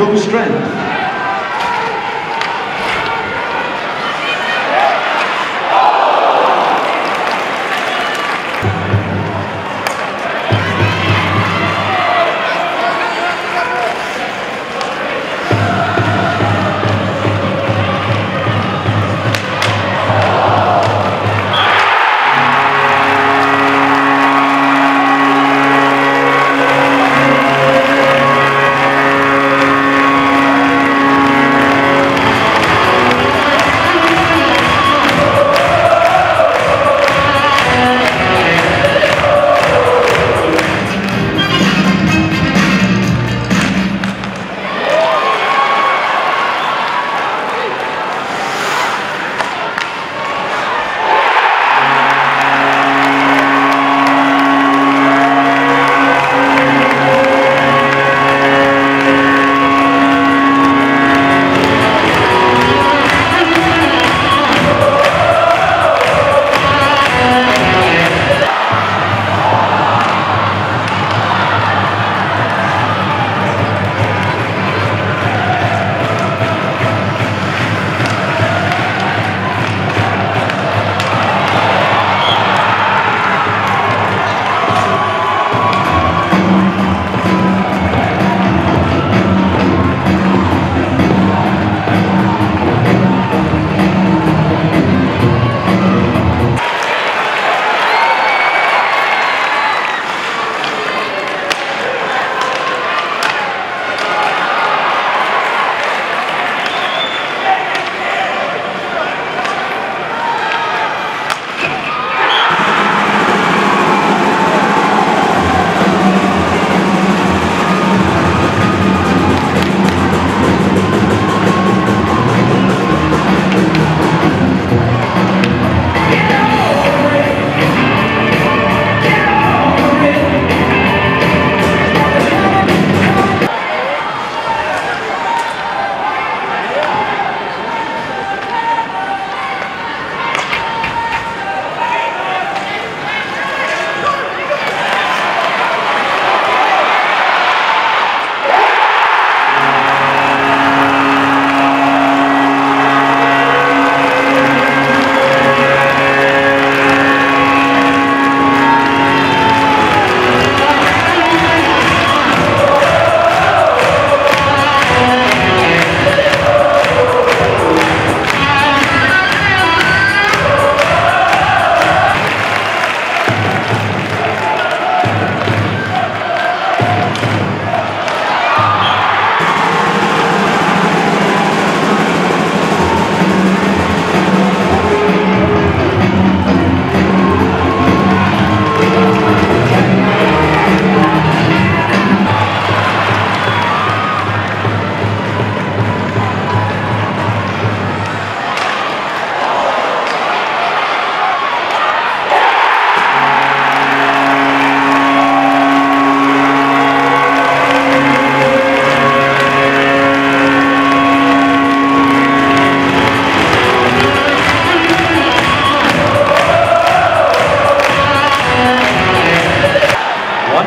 Full strength.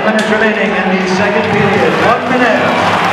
One minute remaining in the second period. One minute.